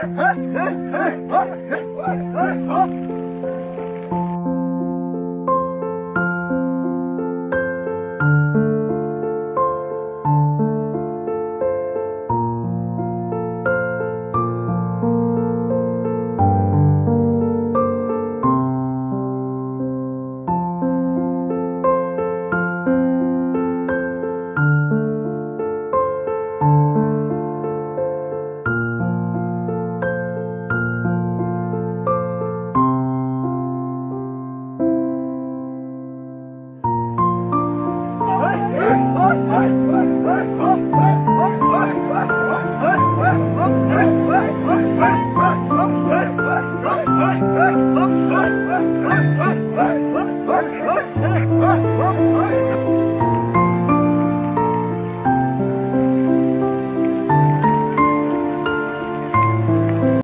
哎，哎，哎，哎，哎，哎，哎。Hey!